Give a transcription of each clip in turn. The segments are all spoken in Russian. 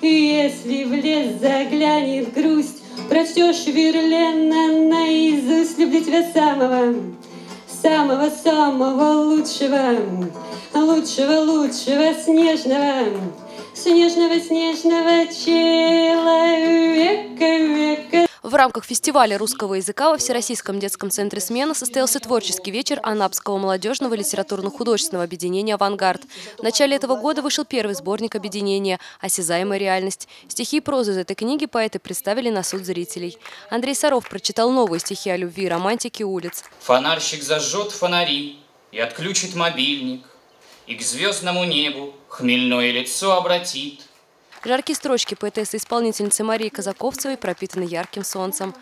Если в лес заглянет грусть, Прочтешь Верлена наизусть, люблю тебя самого, самого-самого лучшего, лучшего, лучшего, снежного, снежного, снежного человека, века. Рамках фестиваля русского языка во Всероссийском детском центре «Смена» состоялся творческий вечер Анапского молодежного литературно-художественного объединения «Авангард». В начале этого года вышел первый сборник объединения «Осязаемая реальность». Стихи и прозу из этой книги поэты представили на суд зрителей. Андрей Саров прочитал новые стихи о любви романтике улиц. Фонарщик зажжет фонари и отключит мобильник, И к звездному небу хмельное лицо обратит. Жаркие строчки поэтессы-исполнительницы Марии Казаковцевой пропитаны ярким солнцем.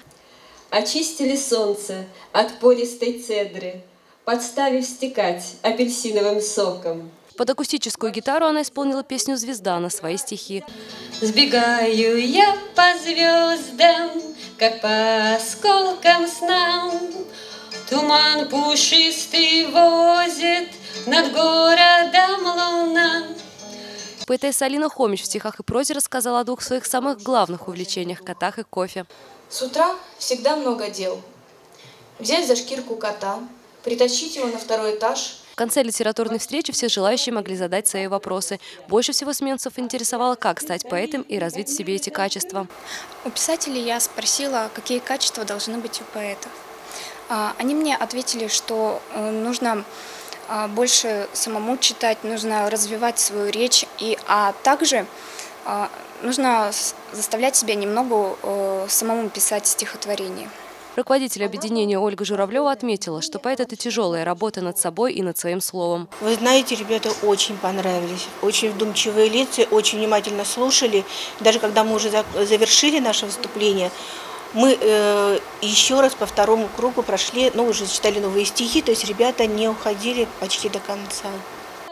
Очистили солнце от полистой цедры, Подставив стекать апельсиновым соком. Под акустическую гитару она исполнила песню «Звезда» на свои стихи. Сбегаю я по звездам, как по осколкам снам. Туман пушистый возит над городом. Поэтесса Алина Хомич в стихах и прозе рассказала о двух своих самых главных увлечениях – котах и кофе. С утра всегда много дел. Взять за шкирку кота, притащить его на второй этаж. В конце литературной встречи все желающие могли задать свои вопросы. Больше всего сменцев интересовало, как стать поэтом и развить в себе эти качества. У писателей я спросила, какие качества должны быть у поэтов. А, они мне ответили, что э, нужно больше самому читать, нужно развивать свою речь, и, а также а, нужно заставлять себя немного э, самому писать стихотворение. Руководитель объединения Ольга Журавлева отметила, что поэт – это тяжелая работа над собой и над своим словом. Вы знаете, ребята очень понравились. Очень вдумчивые лица, очень внимательно слушали. Даже когда мы уже завершили наше выступление, мы э, еще раз по второму кругу прошли, ну, уже читали новые стихи, то есть ребята не уходили почти до конца.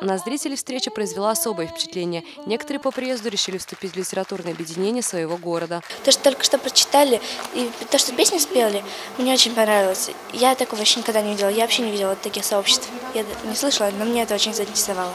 На зрителей встреча произвела особое впечатление. Некоторые по приезду решили вступить в литературное объединение своего города. То, что только что прочитали, и то, что песни спели, мне очень понравилось. Я такого еще никогда не видела. Я вообще не видела таких сообществ. Я не слышала, но мне это очень заинтересовало.